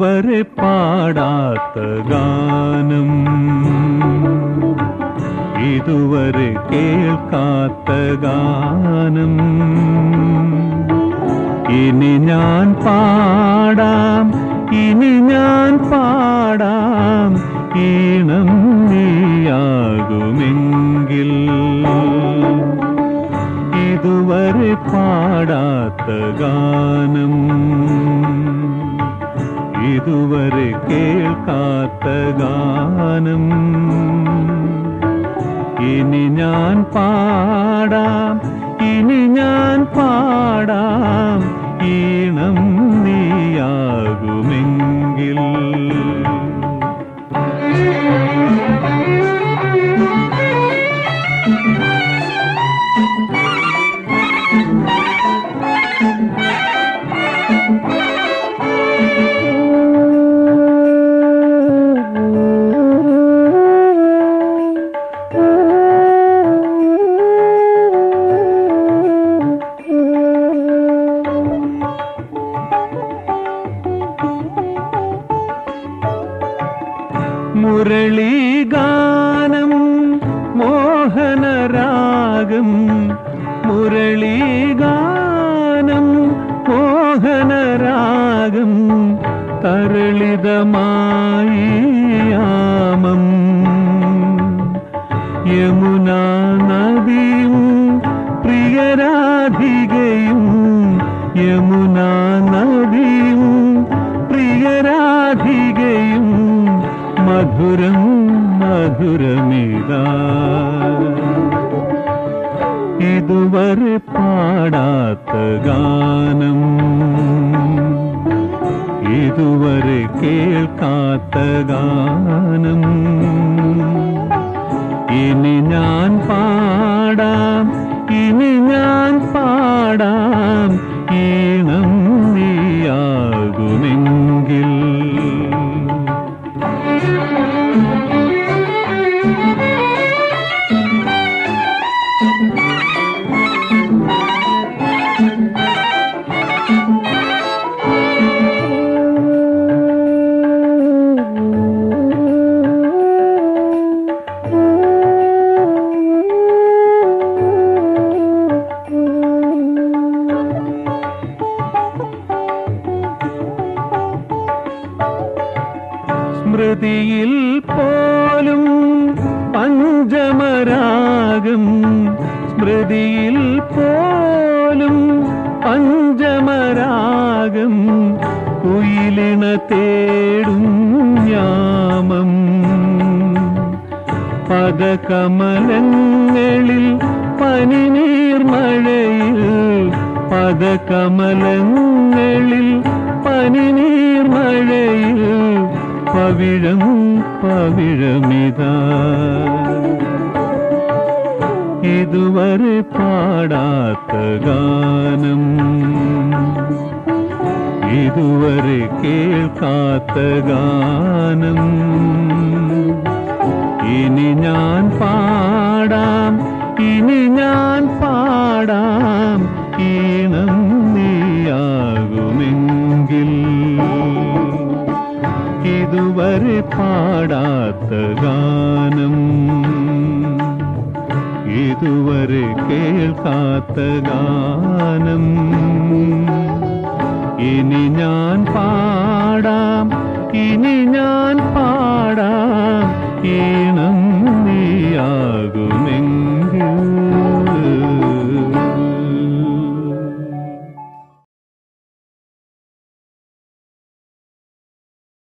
ഇതുവരെ പാടാത്ത ഗാനം. ഇതുവരെ കേൾക്കാത്ത ഗാനം. ഇനി ഞാൻ പാടാം ഇനി ഞാൻ പാടാം. ഈണം നീയാകുമെങ്കിൽ ഇതുവരെ പാടാത്ത ഗാനം. ഇതുവരെ കേൾക്കാത്ത ഗാനം. ഇനി ഞാൻ പാടാം ഇനി ഞാൻ മുരളീഗാനം മോഹനരാഗം. മുരളീഗാനം മോഹനരാഗം. തരളിതമായി യാമം. യമുനാ നദിയും പ്രിയരാധികയും യമുനാ മധുരം മധുരമിതാ. ഇതുവരെ പാടാത്ത ഗാനം ഇതുവരെ കേൾക്കാത്ത ഗാനം. സ്മൃതിയിൽ പോലും പഞ്ചമരാഗം. സ്മൃതിയിൽ പോലും പഞ്ചമരാഗം. കുയിലിണ തേടും ഞാമം. പദകമലങ്ങളിൽ പനിനീർമഴയിൽ പദകമലങ്ങളിൽ പനിനീർമഴയിൽ പവിഴം പവിഴമിതാ. ഇതുവരെ പാടാത്ത ഗാനം ഇതുവരെ കേൾക്കാത്ത ഗാനം. ഇനി ഞാൻ പാടാം ഇനി ഞാൻ പാടാത്ത ഗാനം. ഇതുവരെ കേൾക്കാത്ത ഗാനം. ഇനി ഞാൻ പാടാം ഇനി ഞാൻ പാടാം ഈ